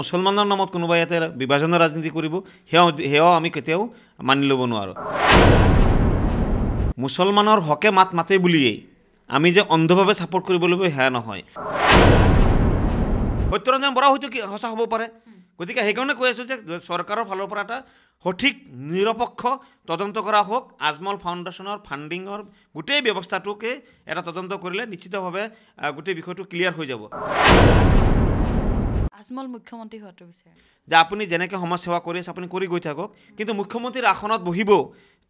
মুছলমানৰ নামত কোনোবাই ইয়াতে বিভাজনৰ ৰাজনীতি কৰিব সেয়াও সেয়াও আমি কেতিয়াও মানি ল'ব নোৱাৰোঁ। মুছলমানৰ হকে মাত মাতে বুলিয়েই আমি যে অন্ধভাৱে ছাপৰ্ট কৰিব লাগিব সেয়া নহয়। সত্যৰঞ্জন বৰা হয়তো কি সঁচা হ'ব পাৰে। গতিকে সেইকাৰণে কৈ আছোঁ যে চৰকাৰৰ ফালৰ পৰা এটা সঠিক নিৰপেক্ষ তদন্ত কৰা হওক আজমল ফাউণ্ডেশ্যনৰ ফাণ্ডিঙৰ গোটেই ব্যৱস্থাটোকে এটা তদন্ত কৰিলে নিশ্চিতভাৱে গোটেই বিষয়টো ক্লিয়াৰ হৈ যাব। আজমল মুখ্যমন্ত্ৰী হোৱাটো বিচাৰে। যে আপুনি যেনেকৈ সমাজ সেৱা কৰি আছে আপুনি কৰি গৈ থাকক। কিন্তু মুখ্যমন্ত্ৰীৰ আসনত বহিব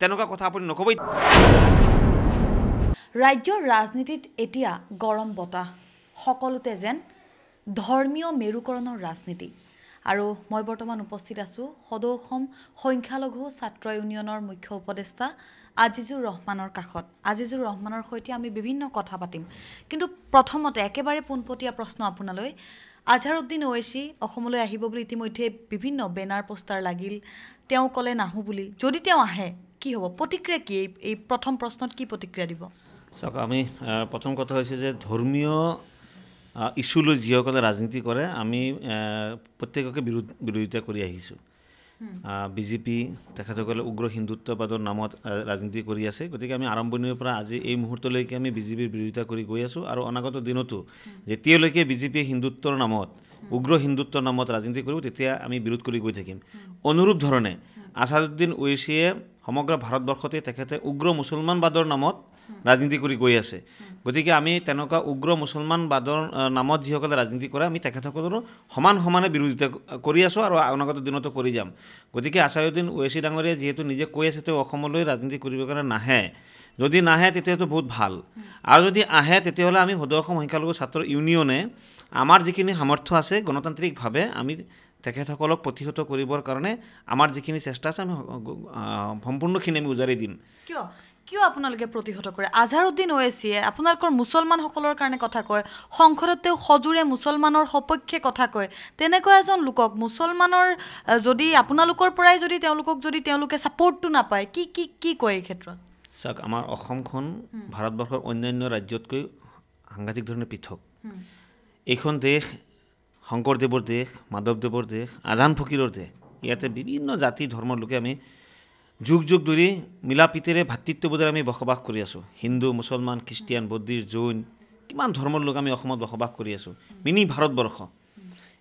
তেনেকুৱা কথা আপুনি নক'বই। ৰাজ্যৰ ৰাজনীতিত এতিয়া গৰম বতাহ। সকলোতে যেন ধৰ্মীয় মেৰুকৰণৰ ৰাজনীতি। আৰু মই বৰ্তমান উপস্থিত আছোঁ সদৌ অসম সংখ্যালঘু ছাত্ৰ ইউনিয়নৰ মুখ্য উপদেষ্টা আজিজুৰ ৰহমানৰ কাষত। আজিজুৰ ৰহমানৰ সৈতে আমি বিভিন্ন কথা পাতিম। কিন্তু প্ৰথমতে একেবাৰে পোনপটীয়া প্ৰশ্ন আপোনালৈ আজহাৰুদ্দিন ঐচি অসমলৈ আহিব বুলি ইতিমধ্যে বিভিন্ন বেনাৰ পোষ্টাৰ লাগিল। তেওঁ ক'লে নাহোঁ বুলি। যদি তেওঁ আহে কি হ'ব? প্ৰতিক্ৰিয়া কি? এই প্ৰথম প্ৰশ্নত কি প্ৰতিক্ৰিয়া দিব? চাওক আমি প্ৰথম কথা হৈছে যে ধৰ্মীয় ইছ্যুলৈ যিসকলে ৰাজনীতি কৰে আমি প্ৰত্যেককে বিৰোধ বিৰোধিতা কৰি আহিছোঁ। বিজেপি তেখেতসকলে উগ্ৰ হিন্দুত্ববাদৰ নামত ৰাজনীতি কৰি আছে। গতিকে আমি আৰম্ভণিৰ পৰা আজি এই মুহূৰ্তলৈকে আমি বিজেপিৰ বিৰোধিতা কৰি গৈ আছোঁ আৰু অনাগত দিনতো যেতিয়ালৈকে বিজেপিয়ে হিন্দুত্বৰ নামত উগ্ৰ হিন্দুত্বৰ নামত ৰাজনীতি কৰিব তেতিয়া আমি বিৰোধ কৰি গৈ থাকিম। অনুৰূপ ধৰণে আছাদুদ্দিন ঐচিয়ে সমগ্ৰ ভাৰতবৰ্ষতে তেখেতে উগ্ৰ মুছলমানবাদৰ নামত ৰাজনীতি কৰি গৈ আছে। গতিকে আমি তেনেকুৱা উগ্ৰ মুছলমানবাদৰ নামত যিসকলে ৰাজনীতি কৰে আমি তেখেতসকলৰো সমান সমানে বিৰোধিতা কৰি আছোঁ আৰু অনাগত দিনতো কৰি যাম। গতিকে আছাৰুদ্দিন ঐচি ডাঙৰীয়াই যিহেতু নিজে কৈ আছে তেওঁ অসমলৈ ৰাজনীতি কৰিবৰ কাৰণে নাহে। যদি নাহে তেতিয়াতো বহুত ভাল। আৰু যদি আহে তেতিয়াহ'লে আমি সদৌ অসম সংখ্যালঘু ছাত্ৰ ইউনিয়নে আমাৰ যিখিনি সামৰ্থ্য আছে গণতান্ত্ৰিকভাৱে আমি তেখেতসকলক প্ৰতিহত কৰিবৰ কাৰণে আমাৰ যিখিনি চেষ্টা আছে আমি সম্পূৰ্ণখিনি আমি উজাৰি দিম। কিয়? কিয় আপোনালোকে প্ৰতিহত কৰে? আজহাৰুদ্দিন ঐচিয়ে আপোনালোকৰ মুছলমানসকলৰ কাৰণে কথা কয় সংসদত তেওঁ সজোৰে মুছলমানৰ সপক্ষে কথা কয়। তেনেকুৱা এজন লোকক মুছলমানৰ যদি আপোনালোকৰ পৰাই যদি তেওঁলোকক যদি তেওঁলোকে ছাপৰ্টটো নাপায় কি কি কি কয় এই ক্ষেত্ৰত? চাওক আমাৰ অসমখন ভাৰতবৰ্ষৰ অন্যান্য ৰাজ্যতকৈ সাংঘাতিক ধৰণে পৃথক। এইখন দেশ শংকৰদেৱৰ দেশ মাধৱদেৱৰ দেশ আজান ফকীৰৰ দেশ। ইয়াতে বিভিন্ন জাতি ধৰ্মৰ লোকে আমি যুগ যুগ ধৰি মিলা প্ৰীতিৰে ভাতৃত্ববোধেৰে আমি বসবাস কৰি আছোঁ। হিন্দু মুছলমান খ্ৰীষ্টিয়ান বৌদ্ধিষ্ট জৈন কিমান ধৰ্মৰ লোক আমি অসমত বসবাস কৰি আছোঁ। মিনি ভাৰতবৰ্ষ।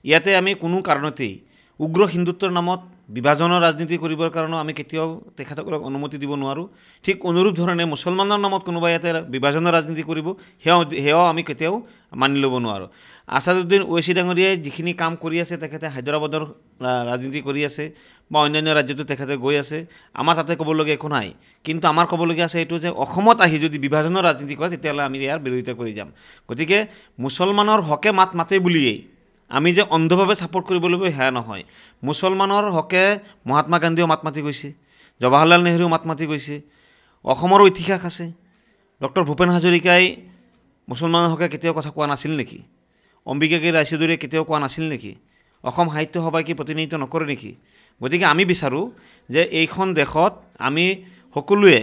ইয়াতে আমি কোনো কাৰণতেই উগ্ৰ হিন্দুত্বৰ নামত বিভাজনৰ ৰাজনীতি কৰিবৰ কাৰণেও আমি কেতিয়াও তেখেতসকলক অনুমতি দিব নোৱাৰোঁ। ঠিক অনুৰূপ ধৰণে মুছলমানৰ নামত কোনোবাই ইয়াতে বিভাজনৰ ৰাজনীতি কৰিব সেয়াও সেয়াও আমি কেতিয়াও মানি ল'ব নোৱাৰোঁ। আছাদুদ্দিন ঐচি ডাঙৰীয়াই যিখিনি কাম কৰি আছে তেখেতে হায়দৰাবাদৰ ৰাজনীতি কৰি আছে বা অন্যান্য ৰাজ্যতো তেখেতে গৈ আছে আমাৰ তাতে ক'বলগীয়া একো নাই। কিন্তু আমাৰ ক'বলগীয়া আছে এইটো যে অসমত আহি যদি বিভাজনৰ ৰাজনীতি কৰে তেতিয়াহ'লে আমি ইয়াৰ বিৰোধিতা কৰি যাম। গতিকে মুছলমানৰ হকে মাত মাতে বুলিয়েই আমি যে অন্ধভাৱে ছাপৰ্ট কৰিব লাগিব সেয়া নহয়। মুছলমানৰ হকে মহাত্মা গান্ধীয়েও মাত মাতি গৈছে জৱাহৰলাল নেহৰুৱেও মাত মাতি গৈছে অসমৰো ইতিহাস আছে। ডক্টৰ ভূপেন হাজৰিকাই মুছলমানৰ হকে কেতিয়াও কথা কোৱা নাছিল নেকি? অম্বিকাগিৰি ৰায়চৌধুৰীয়ে কেতিয়াও কোৱা নাছিল নেকি? অসম সাহিত্য সভাই কি প্ৰতিনিধিত্ব নকৰে নেকি? গতিকে আমি বিচাৰোঁ যে এইখন দেশত আমি সকলোৱে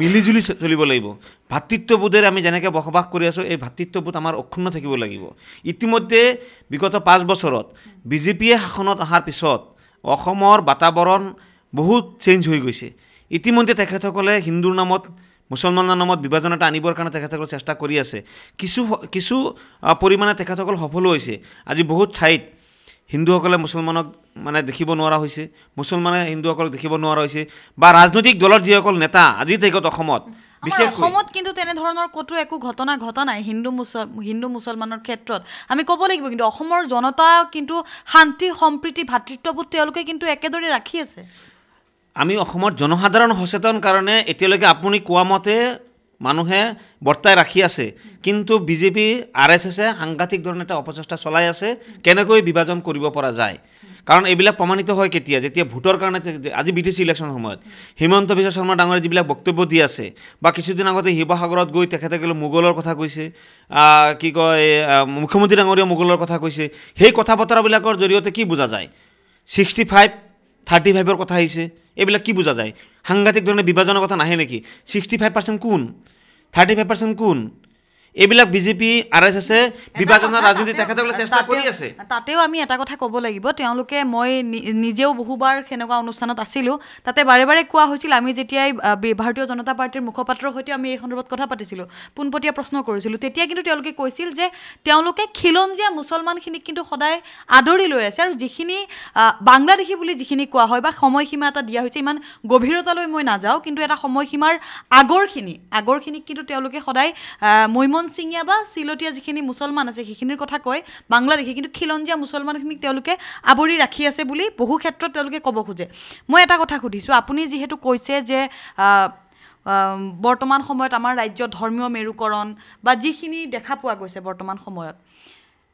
মিলিজুলি চলিব লাগিব। ভাতৃত্ববোধেৰে আমি যেনেকৈ বসবাস কৰি আছোঁ এই ভাতৃত্ববোধ আমাৰ অক্ষুণ্ণ থাকিব লাগিব। ইতিমধ্যে বিগত পাঁচ বছৰত বিজেপিয়ে শাসনত অহাৰ পিছত অসমৰ বাতাবৰণ বহুত চেঞ্জ হৈ গৈছে। ইতিমধ্যে তেখেতসকলে হিন্দুৰ নামত মুছলমানৰ নামত বিভাজন এটা আনিবৰ কাৰণে তেখেতসকলে চেষ্টা কৰি আছে। কিছু কিছু পৰিমাণে তেখেতসকল সফলো হৈছে। আজি বহুত ঠাইত হিন্দুসকলে মুছলমানক মানে দেখিব নোৱাৰা হৈছে মুছলমানে হিন্দুসকলক দেখিব নোৱাৰা হৈছে বা ৰাজনৈতিক দলৰ যিসকল নেতা আজিৰ তাৰিখত অসমত অসমত কিন্তু তেনেধৰণৰ ক'তো একো ঘটনা ঘটা নাই হিন্দু মুছল হিন্দু মুছলমানৰ ক্ষেত্ৰত। আমি ক'ব লাগিব কিন্তু অসমৰ জনতা কিন্তু শান্তি সম্প্ৰীতি ভাতৃত্ববোধ তেওঁলোকে কিন্তু একেদৰে ৰাখি আছে। আমি অসমৰ জনসাধাৰণ সচেতন কাৰণে এতিয়ালৈকে আপুনি কোৱা মতে মানুহে বৰ্তাই ৰাখি আছে। কিন্তু বিজেপি আৰ এছ এছে সাংঘাতিক ধৰণে এটা অপচেষ্টা চলাই আছে কেনেকৈ বিভাজন কৰিব পৰা যায়। কাৰণ এইবিলাক প্ৰমাণিত হয় কেতিয়া? যেতিয়া ভোটৰ কাৰণে আজি বি টি চি ইলেকশ্যনৰ সময়ত হিমন্ত বিশ্ব শৰ্মা ডাঙৰে যিবিলাক বক্তব্য দি আছে বা কিছুদিন আগতে শিৱসাগৰত গৈ তেখেতসকলে মোগলৰ কথা কৈছে কি কয় মুখ্যমন্ত্ৰী ডাঙৰীয়া মোগলৰ কথা কৈছে সেই কথা বতৰাবিলাকৰ জৰিয়তে কি বুজা যায়? ছিক্সটি ফাইভ থাৰ্টি ফাইভৰ কথা আহিছে। এইবিলাক কি বুজা যায়? সাংঘাতিক ধৰণে বিভাজনৰ কথা নাহে নেকি? ছিক্সটি ফাইভ পাৰ্চেণ্ট কোন? থাৰ্টি ফাইভ পাৰ্চেণ্ট কোন? এইবিলাক বিজেপি আৰ এছ এছে বিভাজনৰ ৰাজনীতি তেখেতসকলে চেষ্টা কৰি আছে। তাতেও আমি এটা কথা ক'ব লাগিব তেওঁলোকে মই নিজেও বহুবাৰ সেনেকুৱা অনুষ্ঠানত আছিলোঁ। তাতে বাৰে বাৰে কোৱা হৈছিল আমি যেতিয়াই ভাৰতীয় জনতা পাৰ্টীৰ মুখপাত্ৰৰ সৈতে আমি এই সন্দৰ্ভত কথা পাতিছিলোঁ পোনপটীয়া প্ৰশ্ন কৰিছিলোঁ। তেতিয়া কিন্তু তেওঁলোকে কৈছিল যে তেওঁলোকে খিলঞ্জীয়া মুছলমানখিনিক কিন্তু সদায় আদৰি লৈ আছে আৰু যিখিনি বাংলাদেশী বুলি যিখিনি কোৱা হয় বা সময়সীমা এটা দিয়া হৈছে ইমান গভীৰতালৈ মই নাযাওঁ। কিন্তু এটা সময়সীমাৰ আগৰখিনি আগৰখিনিক কিন্তু তেওঁলোকে সদায় আহ, মৈমনছিঙীয়া বা চিলতীয়া যিখিনি মুছলমান আছে সেইখিনিৰ কথা কয়। বাংলাদেশী কিন্তু খিলঞ্জীয়া মুছলমানখিনিক তেওঁলোকে আৱৰি ৰাখি আছে বুলি বহু ক্ষেত্ৰত তেওঁলোকে ক'ব খোজে। মই এটা কথা সুধিছোঁ আপুনি যিহেতু কৈছে যে বৰ্তমান সময়ত আমাৰ ৰাজ্যত ধৰ্মীয় মেৰুকৰণ বা যিখিনি দেখা পোৱা গৈছে বৰ্তমান সময়ত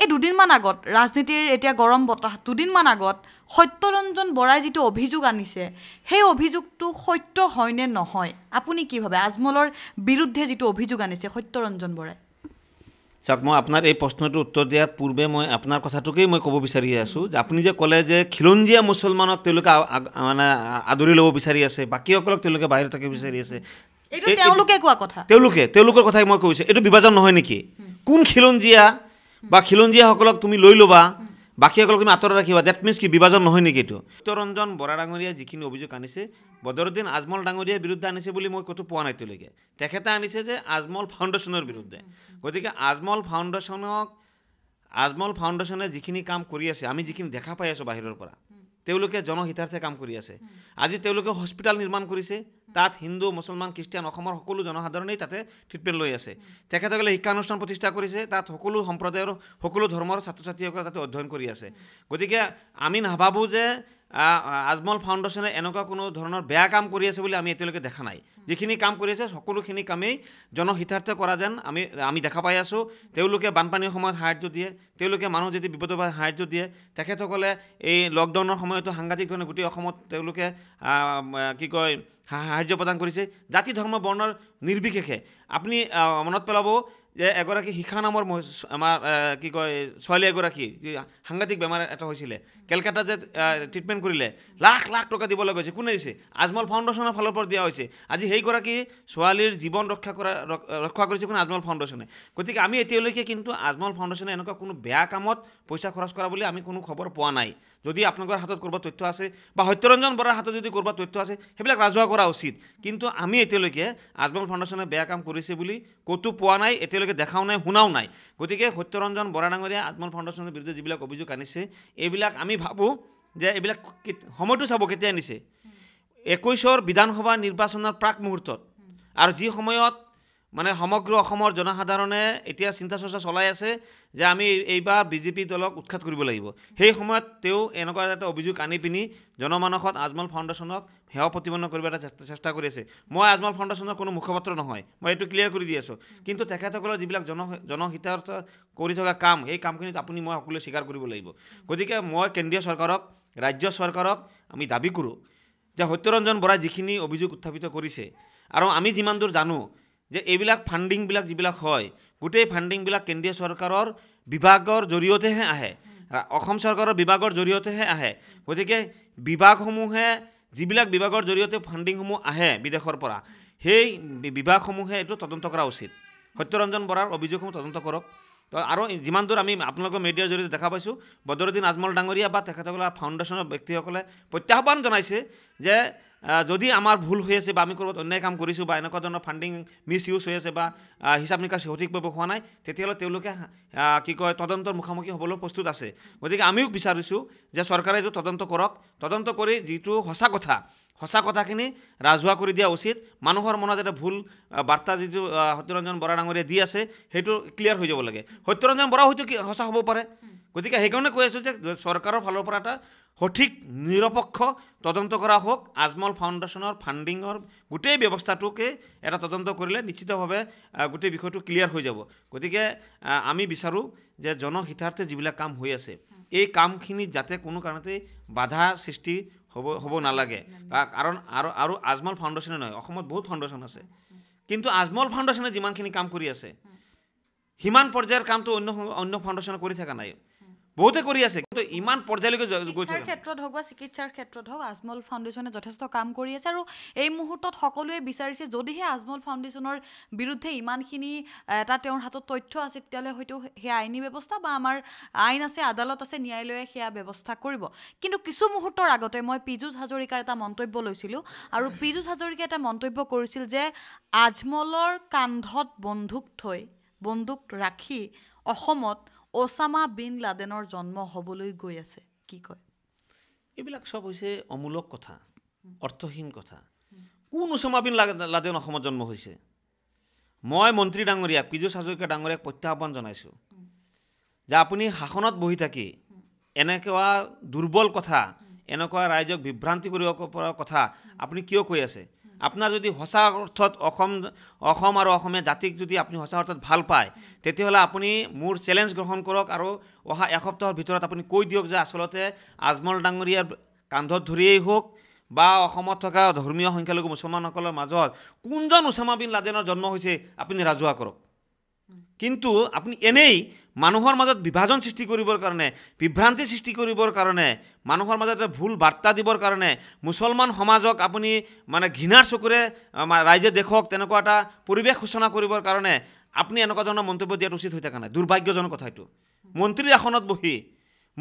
এই দুদিনমান আগত ৰাজনীতিৰ এতিয়া গৰম বতাহ দুদিনমান আগত সত্যৰঞ্জন বৰাই যিটো অভিযোগ আনিছে সেই অভিযোগটো সত্য হয়নে নহয়? আপুনি কি ভাবে? আজমলৰ বিৰুদ্ধে যিটো অভিযোগ আনিছে সত্যৰঞ্জন বৰাই। চাওক মই আপোনাৰ এই প্ৰশ্নটোৰ উত্তৰ দিয়াৰ পূৰ্বে মই আপোনাৰ কথাটোকেই মই ক'ব বিচাৰি আছোঁ। যে আপুনি যে ক'লে যে খিলঞ্জীয়া মুছলমানক তেওঁলোকে মানে আদৰি ল'ব বিচাৰি আছে বাকীসকলক তেওঁলোকে বাহিৰত থাকিব বিচাৰি আছে। তেওঁলোকে কোৱা কথা। তেওঁলোকে তেওঁলোকৰ কথাই মই কৈছোঁ এইটো বিভাজন নহয় নেকি? কোন খিলঞ্জীয়া বা খিলঞ্জীয়াসকলক তুমি লৈ ল'বা বাকীসকলক তুমি আঁতৰত ৰাখিবা। ডেট মিনছ কি বিভাজন নহয় নেকি এইটো? চিত্তৰঞ্জন বৰা ডাঙৰীয়াই যিখিনি অভিযোগ আনিছে বদৰুদ্দিন আজমল ডাঙৰীয়াৰ বিৰুদ্ধে আনিছে বুলি মই ক'তো পোৱা নাই এতিয়ালৈকে। তেখেতে আনিছে যে আজমল ফাউণ্ডেশ্যনৰ বিৰুদ্ধে। গতিকে আজমল ফাউণ্ডেশ্যনক আজমল ফাউণ্ডেশ্যনে যিখিনি কাম কৰি আছে আমি যিখিনি দেখা পাই আছোঁ বাহিৰৰ পৰা তেওঁলোকে জনহিতাৰ্থে কাম কৰি আছে। আজি তেওঁলোকে হস্পিটেল নিৰ্মাণ কৰিছে তাত হিন্দু মুছলমান খ্ৰীষ্টিয়ান অসমৰ সকলো জনসাধাৰণেই তাতে ট্ৰিটমেণ্ট লৈ আছে। তেখেতসকলে শিক্ষানুষ্ঠান প্ৰতিষ্ঠা কৰিছে তাত সকলো সম্প্ৰদায়ৰ সকলো ধৰ্মৰ ছাত্ৰ ছাত্ৰীসকলে তাতে অধ্যয়ন কৰি আছে। গতিকে আমি নাভাবোঁ যে আজমল ফাউণ্ডেশ্যনে এনেকুৱা কোনো ধৰণৰ বেয়া কাম কৰি আছে বুলি আমি এতিয়ালৈকে দেখা নাই। যিখিনি কাম কৰি আছে সকলোখিনি কামেই জনহিতাৰ্থে কৰা যেন আমি আমি দেখা পাই আছোঁ। তেওঁলোকে বানপানীৰ সময়ত সাহাৰ্য দিয়ে তেওঁলোকে মানুহ যদি বিপদৰ পৰা সাহাৰ্য দিয়ে তেখেতসকলে এই লকডাউনৰ সময়তো সাংঘাতিক ধৰণে গোটেই অসমত তেওঁলোকে কি কয় সাহাৰ্য প্ৰদান কৰিছে। জাতি ধৰ্ম বৰ্ণৰ নিৰ্বিশেষে। আপুনি মনত পেলাব যে এগৰাকী শিখা নামৰ আমাৰ কি কয় ছোৱালী এগৰাকী সাংঘাতিক বেমাৰ এটা হৈছিলে। কেলকাতা যে ট্ৰিটমেণ্ট কৰিলে লাখ লাখ টকা দিব লগা হৈছে কোনে দিছে? আজমল ফাউণ্ডেশ্যনৰ ফালৰ পৰা দিয়া হৈছে। আজি সেইগৰাকী ছোৱালীৰ জীৱন ৰক্ষা কৰা ৰক্ষা কৰিছে কোনে? আজমল ফাউণ্ডেশ্যনে। গতিকে আমি এতিয়ালৈকে কিন্তু আজমল ফাউণ্ডেশ্যনে এনেকুৱা কোনো বেয়া কামত পইচা খৰচ কৰা বুলি আমি কোনো খবৰ পোৱা নাই। যদি আপোনালোকৰ হাতত ক'ৰবাত তথ্য আছে বা সত্যৰঞ্জন বৰাৰ হাতত যদি ক'ৰবাত তথ্য আছে সেইবিলাক ৰাজহুৱা কৰা উচিত। কিন্তু আমি এতিয়ালৈকে আজমল ফাউণ্ডেশ্যনে বেয়া কাম কৰিছে বুলি ক'তো পোৱা নাই এতিয়ালৈকে দেখাও নাই শুনাও নাই। গতিকে সত্যৰঞ্জন বৰা ডাঙৰীয়া আজমল ফাউণ্ডেশ্যনৰ বিৰুদ্ধে যিবিলাক অভিযোগ আনিছে এইবিলাক আমি ভাবোঁ যে এইবিলাক সময়টো চাব কেতিয়া আনিছে। একৈছৰ বিধানসভা নিৰ্বাচনৰ প্ৰাক মুহূৰ্তত। আৰু যি সময়ত মানে সমগ্ৰ অসমৰ জনসাধাৰণে এতিয়া চিন্তা চৰ্চা চলাই আছে যে আমি এই- এইবাৰ বিজেপি দলক উৎখাত কৰিব লাগিব। সেই সময়ত তেওঁ এনেকুৱা এটা অভিযোগ আনি পিনি জনমানসত আজমল ফাউণ্ডেশ্যনক সেৱা প্ৰতিপন্ন কৰিব এটা চেষ্টা- কৰি আছে। মই আজমল ফাউণ্ডেশ্যনৰ কোনো মুখপাত্ৰ নহয় মই এইটো ক্লিয়াৰ কৰি দি আছোঁ। কিন্তু তেখেতসকলৰ যিবিলাক জন জনহিতাৰ্থ কৰি থকা কাম এই কামখিনিত আপুনি মই সকলোৱে স্বীকাৰ কৰিব লাগিব। গতিকে মই কেন্দ্ৰীয় চৰকাৰক ৰাজ্য চৰকাৰক আমি দাবী কৰোঁ যে সত্যৰঞ্জন বৰাই যিখিনি অভিযোগ উত্থাপিত কৰিছে আৰু আমি যিমান দূৰ জানো যে এইবিলাক ফাণ্ডিংবিলাক যিবিলাক হয় গোটেই ফাণ্ডিংবিলাক কেন্দ্ৰীয় চৰকাৰৰ বিভাগৰ জৰিয়তেহে আহে। অসম চৰকাৰৰ বিভাগৰ জৰিয়তেহে আহে। গতিকে বিভাগসমূহে যিবিলাক বিভাগৰ জৰিয়তে ফাণ্ডিংসমূহ আহে বিদেশৰ পৰা সেই বিভাগসমূহে এইটো তদন্ত কৰা উচিত। সত্যৰঞ্জন বৰাৰ অভিযোগসমূহ তদন্ত কৰক। আৰু যিমান দূৰ আমি আপোনালোকৰ মিডিয়াৰ জৰিয়তে দেখা পাইছোঁ বদৰুদ্দিন আজমল ডাঙৰীয়া বা তেখেতসকলৰ ফাউণ্ডেশ্যনৰ ব্যক্তিসকলে প্ৰত্যাহ্বান জনাইছে যে যদি আমাৰ ভুল হৈ আছে বা আমি ক'ৰবাত অন্যায় কাম কৰিছোঁ বা এনেকুৱা ধৰণৰ ফাণ্ডিং মিছ ইউজ হৈ আছে বা হিচাপ নিকাচ সঠিকভাৱে হোৱা নাই তেতিয়াহ'লে তেওঁলোকে কি কয় তদন্তৰ মুখামুখি হ'বলৈ প্ৰস্তুত আছে। গতিকে আমিও বিচাৰিছোঁ যে চৰকাৰে এইটো তদন্ত কৰক। তদন্ত কৰি যিটো সঁচা কথা সঁচা কথাখিনি ৰাজহুৱা কৰি দিয়া উচিত। মানুহৰ মনত এটা ভুল বাৰ্তা যিটো সত্যৰঞ্জন বৰা ডাঙৰীয়াই দি আছে সেইটো ক্লিয়াৰ হৈ যাব লাগে। সত্যৰঞ্জন বৰা হয়তো সঁচা হ'ব পাৰে। গতিকে সেইকাৰণে কৈ আছোঁ যে চৰকাৰৰ ফালৰ পৰা এটা সঠিক নিৰপেক্ষ তদন্ত কৰা হওক আজমল ফাউণ্ডেশ্যনৰ ফাণ্ডিঙৰ গোটেই ব্যৱস্থাটোকে এটা তদন্ত কৰিলে নিশ্চিতভাৱে গোটেই বিষয়টো ক্লিয়াৰ হৈ যাব। গতিকে আমি বিচাৰোঁ যে জনহিতাৰ্থে যিবিলাক কাম হৈ আছে এই কামখিনিত যাতে কোনো কাৰণতে বাধা সৃষ্টি হ'ব হ'ব নালাগে। কাৰণ আৰু আৰু আজমল ফাউণ্ডেশ্যনে নহয় অসমত বহুত ফাউণ্ডেশ্যন আছে। কিন্তু আজমল ফাউণ্ডেশ্যনে যিমানখিনি কাম কৰি আছে সিমান পৰ্যায়ৰ কামটো অন্য অন্য ফাউণ্ডেশ্যনে কৰি থকা নাই। বহুতে কৰি আছে কিন্তু ইমান পৰ্যায়লৈকে গৈ শিক্ষাৰ থকা ক্ষেত্ৰত হওক বা চিকিৎসাৰ ক্ষেত্ৰত হওক আজমল ফাউণ্ডেশ্যনে যথেষ্ট কাম কৰি আছে আৰু এই মুহূৰ্তত সকলোৱে বিচাৰিছে যদিহে আজমল ফাউণ্ডেশ্যনৰ বিৰুদ্ধে ইমানখিনি এটা তেওঁৰ হাতত তথ্য আছে তেতিয়াহ'লে হয়তো সেয়া আইনী ব্যৱস্থা বা আমাৰ আইন আছে আদালত আছে ন্যায়ালয়ে সেয়া ব্যৱস্থা কৰিব। কিন্তু কিছু মুহূৰ্তৰ আগতে মই পীযুষ হাজৰিকাৰ এটা মন্তব্য লৈছিলোঁ আৰু পীযুষ হাজৰিকাই এটা মন্তব্য কৰিছিল যে আজমলৰ কান্ধত বন্দুক থৈ বন্দুক ৰাখি অসমত অছামা বিন লাডেনৰ জন্ম হ'বলৈ গৈ আছে। কি কয়? এইবিলাক চব হৈছে অমূলক কথা অৰ্থহীন কথা। কোন ওচমা বিন লাডেন অসমত জন্ম হৈছে? মই মন্ত্ৰী ডাঙৰীয়াক পীযুষ হাজৰিকা ডাঙৰীয়াক প্ৰত্যাহ্বান জনাইছোঁ যে আপুনি শাসনত বহি থাকি এনেকুৱা দুৰ্বল কথা এনেকুৱা ৰাইজক বিভ্ৰান্তি কৰিব পৰা কথা আপুনি কিয় কৈ আছে? আপোনাৰ যদি সঁচা অৰ্থত অসম অসম আৰু অসমীয়া জাতিক যদি আপুনি সঁচা অৰ্থত ভাল পায় তেতিয়াহ'লে আপুনি মোৰ চেলেঞ্জ গ্ৰহণ কৰক আৰু অহা এসপ্তাহৰ ভিতৰত আপুনি কৈ দিয়ক যে আচলতে আজমল ডাঙৰীয়াৰ কান্ধত ধৰিয়েই হওক বা অসমত থকা ধৰ্মীয় সংখ্যালঘু মুছলমানসকলৰ মাজত কোনজন ওচামা বিন লাডেনৰ জন্ম হৈছে আপুনি ৰাজহুৱা কৰক। কিন্তু আপুনি এনেই মানুহৰ মাজত বিভাজন সৃষ্টি কৰিবৰ কাৰণে বিভ্ৰান্তি সৃষ্টি কৰিবৰ কাৰণে মানুহৰ মাজত ভুল বাৰ্তা দিবৰ কাৰণে মুছলমান সমাজক আপুনি মানে ঘৃণাৰ চকুৰে ৰাইজে দেখক তেনেকুৱা এটা পৰিৱেশ সূচনা কৰিবৰ কাৰণে আপুনি এনেকুৱা ধৰণৰ মন্তব্য দিয়াটো উচিত হৈ থকা নাই। দুৰ্ভাগ্যজনক কথা এইটো। মন্ত্ৰীৰ আসনত বহি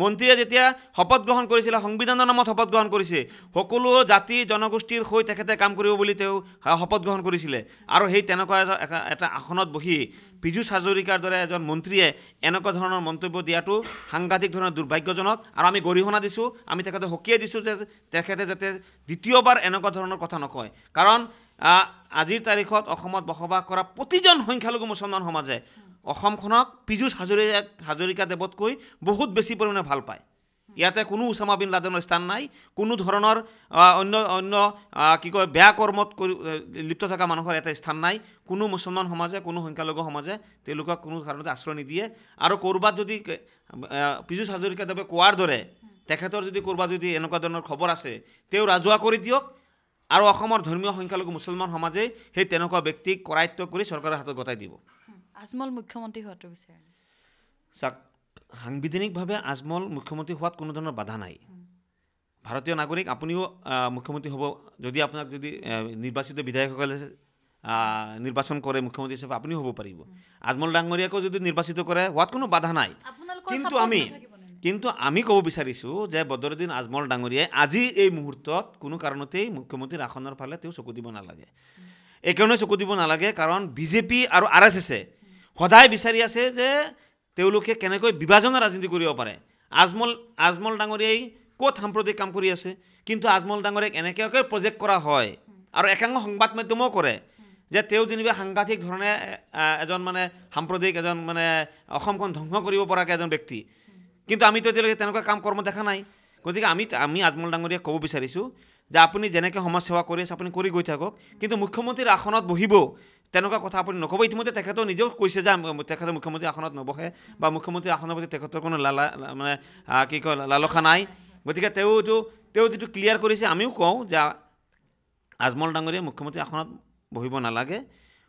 মন্ত্ৰীয়ে যেতিয়া শপত গ্ৰহণ কৰিছিলে সংবিধানৰ নামত শপত গ্ৰহণ কৰিছে সকলো জাতি জনগোষ্ঠীৰ হৈ তেখেতে কাম কৰিব বুলি তেওঁ শপত গ্ৰহণ কৰিছিলে। আৰু সেই তেনেকুৱা এটা- আসনত বহি পীযুষ হাজৰিকাৰ দৰে এজন মন্ত্ৰীয়ে এনেকুৱা ধৰণৰ মন্তব্য দিয়াটো সাংঘাতিক ধৰণৰ দুৰ্ভাগ্যজনক। আৰু আমি গৰিহণা দিছোঁ আমি তেখেতক সকীয়াই দিছোঁ যে তেখেতে যাতে দ্বিতীয়বাৰ এনেকুৱা ধৰণৰ কথা নকয়। কাৰণ আজিৰ তাৰিখত অসমত বসবাস কৰা প্ৰতিজন সংখ্যালঘু মুছলমান সমাজে অসমখনক পীযুষ হাজৰিকা হাজৰিকা দেৱতকৈ বহুত বেছি পৰিমাণে ভাল পায়। ইয়াতে কোনো ওচামা বিন লাডেনৰ স্থান নাই কোনো ধৰণৰ অন্য অন্য কি কয় বেয়া কৰ্মত কৰি লিপ্ত থকা মানুহৰ এটা স্থান নাই। কোনো মুছলমান সমাজে কোনো সংখ্যালঘু সমাজে তেওঁলোকক কোনো কাৰণতে আশ্ৰয় নিদিয়ে। আৰু ক'ৰবাত যদি পীযুষ হাজৰিকাদেৱে কোৱাৰ দৰে তেখেতৰ যদি ক'ৰবাত যদি এনেকুৱা ধৰণৰ খবৰ আছে তেওঁ ৰাজহুৱা কৰি দিয়ক। আৰু অসমৰ ধৰ্মীয় সংখ্যালঘু মুছলমান সমাজেই সেই তেনেকুৱা ব্যক্তিক কৰায়ত্ব কৰি চৰকাৰৰ হাতত গতাই দিব। আজমল মুখ্যমন্ত্ৰী হোৱাটো বিচাৰে। চাওক সাংবিধানিকভাৱে আজমল মুখ্যমন্ত্ৰী হোৱাত কোনো ধৰণৰ বাধা নাই। ভাৰতীয় নাগৰিক আপুনিও মুখ্যমন্ত্ৰী হ'ব। যদি আপোনাক যদি নিৰ্বাচিত বিধায়কসকলে নিৰ্বাচন কৰে মুখ্যমন্ত্ৰী হিচাপে আপুনিও হ'ব পাৰিব। আজমল ডাঙৰীয়াকো যদি নিৰ্বাচিত কৰে হোৱাত কোনো বাধা নাই। কিন্তু আমি? কিন্তু আমি ক'ব বিচাৰিছোঁ যে বদৰুদ্দিন আজমল ডাঙৰীয়াই আজি এই মুহূৰ্তত কোনো কাৰণতেই মুখ্যমন্ত্ৰীৰ আসনৰ ফালে তেওঁ চকু দিব নালাগে। এইকাৰণে চকু দিব নালাগে কাৰণ বিজেপি আৰু আৰ এছ এছে সদায় বিচাৰি আছে যে তেওঁলোকে কেনেকৈ বিভাজনৰ ৰাজনীতি কৰিব পাৰে। আজমল আজমল ডাঙৰীয়াই ক'ত সাম্প্ৰদায়িক কাম কৰি আছে? কিন্তু আজমল ডাঙৰীয়াক এনেকুৱাকৈ প্ৰজেক্ট কৰা হয় আৰু একাংশ সংবাদ মাধ্যমেও কৰে যে তেওঁ যেনিবা সাংঘাতিক ধৰণে এজন মানে সাম্প্ৰদায়িক এজন মানে অসমখন ধ্বংস কৰিব পৰাকৈ এজন ব্যক্তি। কিন্তু আমিতো এতিয়ালৈকে তেনেকুৱা কাম কৰ্ম দেখা নাই। গতিকে আমি আমি আজমল ডাঙৰীয়াক ক'ব বিচাৰিছোঁ যে আপুনি যেনেকৈ সমাজ সেৱা কৰি আছে আপুনি কৰি গৈ থাকক। কিন্তু মুখ্যমন্ত্ৰীৰ আসনত বহিব তেনেকুৱা কথা আপুনি নক'ব। ইতিমধ্যে তেখেতেও নিজেও কৈছে যে তেখেতে মুখ্যমন্ত্ৰী আসনত নবহে বা মুখ্যমন্ত্ৰী আসনৰ প্ৰতি তেখেতৰ কোনো লালা মানে কি কয় লালসা নাই। গতিকে তেওঁ এইটো তেওঁ যিটো ক্লিয়াৰ কৰিছে আমিও কওঁ যে আজমল ডাঙৰীয়াই মুখ্যমন্ত্ৰী আসনত বহিব নালাগে।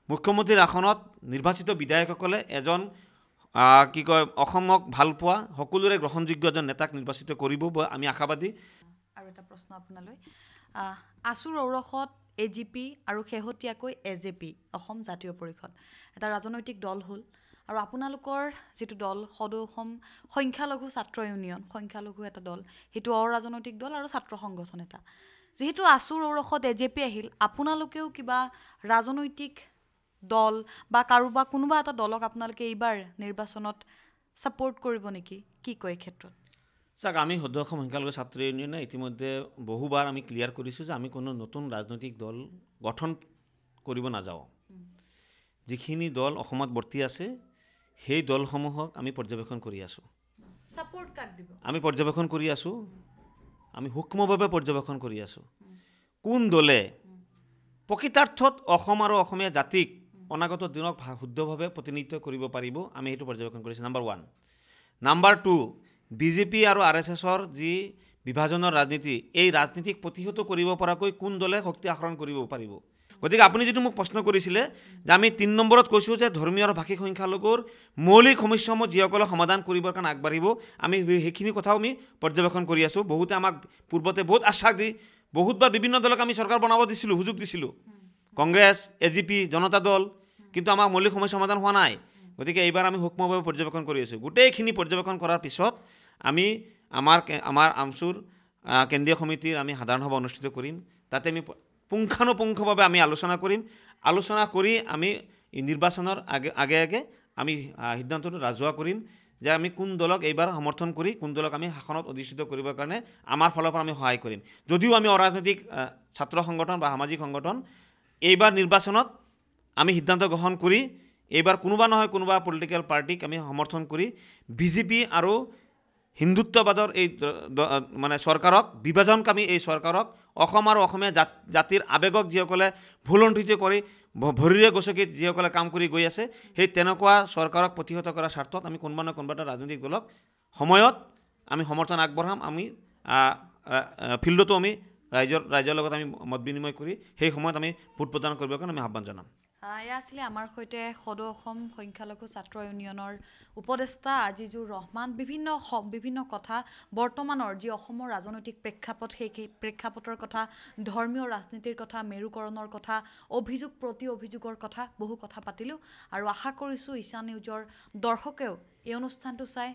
মুখ্যমন্ত্ৰীৰ আসনত নিৰ্বাচিত বিধায়কসকলে এজন কি কয় অসমক ভাল পোৱা সকলোৰে গ্ৰহণযোগ্য এজন নেতাক নিৰ্বাচিত কৰিব আমি আশাবাদী। আৰু এটা প্ৰশ্ন আপোনালৈ। আছুৰ ঔৰসত এ জি পি আৰু শেহতীয়াকৈ এ জে পি অসম জাতীয় পৰিষদ এটা ৰাজনৈতিক দল হ'ল। আৰু আপোনালোকৰ যিটো দল সদৌ অসম সংখ্যালঘু ছাত্ৰ ইউনিয়ন সংখ্যালঘু এটা দল সেইটো অৰাজনৈতিক দল আৰু ছাত্ৰ সংগঠন এটা। যিহেতু আছুৰ ঔৰসত এ জে পি আহিল আপোনালোকেও কিবা ৰাজনৈতিক দল বা কাৰোবাৰ কোনোবা এটা দলক আপোনালোকে এইবাৰ নিৰ্বাচনত ছাপৰ্ট কৰিব নেকি? কি কয় এই ক্ষেত্ৰত? চাওক আমি সদৌ অসম সংখ্যালঘু ছাত্ৰ ইউনিয়নে ইতিমধ্যে বহুবাৰ আমি ক্লিয়াৰ কৰিছোঁ যে আমি কোনো নতুন ৰাজনৈতিক দল গঠন কৰিব নাযাওঁ। যিখিনি দল অসমত বৰ্তি আছে সেই দলসমূহক আমি পৰ্যবেক্ষণ কৰি আছোঁ। আমি পৰ্যবেক্ষণ কৰি আছোঁ। আমি সূক্ষ্মভাৱে পৰ্যবেক্ষণ কৰি আছোঁ। কোন দলে? প্ৰকৃতাৰ্থত অসম আৰু অসমীয়া জাতিক অনাগত দিনক শুদ্ধভাৱে প্ৰতিনিধিত্ব কৰিব পাৰিব। আমি সেইটো পৰ্যবেক্ষণ কৰিছোঁ। Number one number two BJP আৰু আৰ এছ এছৰ যি বিভাজনৰ ৰাজনীতি এই ৰাজনীতিক প্ৰতিহত কৰিব পৰাকৈ কোন দলে শক্তি আহৰণ কৰিব পাৰিব? গতিকে আপুনি যিটো মোক প্ৰশ্ন কৰিছিলে যে আমি তিনি নম্বৰত কৈছোঁ যে ধৰ্মীয় আৰু ভাষিক সংখ্যালঘুৰ মৌলিক সমস্যাসমূহ যিসকলে সমাধান কৰিবৰ কাৰণে আগবাঢ়িব আমি সেই- সেইখিনি কথাও আমি পৰ্যবেক্ষণ কৰি আছোঁ। বহুতে আমাক পূৰ্বতে বহুত আশ্বাস দি বহুতবাৰ বিভিন্ন দলক আমি চৰকাৰ বনাব দিছিলোঁ সুযোগ দিছিলোঁ। Congress A G P Janata Dal কিন্তু আমাৰ মৌলিক সমস্যা সমাধান হোৱা নাই। গতিকে এইবাৰ আমি সূক্ষ্মভাৱে পৰ্যবেক্ষণ কৰি আছোঁ। গোটেইখিনি পৰ্যবেক্ষণ কৰাৰ পিছত আমি আমাৰ আমাৰ আমচুৰ কেন্দ্ৰীয় সমিতিৰ আমি সাধাৰণ সভা অনুষ্ঠিত কৰিম। তাতে আমি পুংখানুপুংখভাৱে আমি আলোচনা কৰিম। আলোচনা কৰি আমি নিৰ্বাচনৰ আগে আগে আগে আমি সিদ্ধান্তটো ৰাজহুৱা কৰিম যে আমি কোন দলক এইবাৰ সমৰ্থন কৰি কোন দলক আমি শাসনত অধিষ্ঠিত কৰিবৰ কাৰণে আমাৰ ফালৰ পৰা আমি সহায় কৰিম। যদিও আমি অৰাজনৈতিক ছাত্ৰ সংগঠন বা সামাজিক সংগঠন এইবাৰ নিৰ্বাচনত আমি সিদ্ধান্ত গ্ৰহণ কৰি এইবাৰ কোনোবা নহয় কোনোবা পলিটিকেল পাৰ্টিক আমি সমৰ্থন কৰি বিজেপি আৰু হিন্দুত্ববাদৰ এই মানে চৰকাৰক বিভাজনকামী এই চৰকাৰক অসম আৰু অসমীয়া জাত জাতিৰ আৱেগক যিসকলে ভুলণ্ঠিত কৰি ভৰিৰে গচকিত যিসকলে কাম কৰি গৈ আছে সেই তেনেকুৱা চৰকাৰক প্ৰতিহত কৰাৰ স্বাৰ্থত আমি কোনোবা নহয় কোনোবা এটা ৰাজনৈতিক দলক সময়ত আমি সমৰ্থন আগবঢ়াম আমি ফিল্ডতো আমি ৰাইজৰ ৰাইজৰ লগত আমি মত বিনিময় কৰি সেই সময়ত আমি ভোট প্ৰদান কৰিবৰ কাৰণে আমি আহ্বান জনাম। এয়া আছিলে আমাৰ সৈতে সদৌ অসম সংখ্যালঘু ছাত্ৰ ইউনিয়নৰ উপদেষ্টা আজিজুৰ ৰহমান। বিভিন্ন বিভিন্ন কথা বৰ্তমানৰ যি অসমৰ ৰাজনৈতিক প্ৰেক্ষাপট সেই প্ৰেক্ষাপটৰ কথা ধৰ্মীয় ৰাজনীতিৰ কথা মেৰুকৰণৰ কথা অভিযোগ প্ৰতি অভিযোগৰ কথা বহু কথা পাতিলোঁ আৰু আশা কৰিছোঁ ঈশা নিউজৰ দৰ্শকেও এই অনুষ্ঠানটো চাই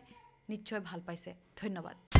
নিশ্চয় ভাল পাইছে। ধন্যবাদ।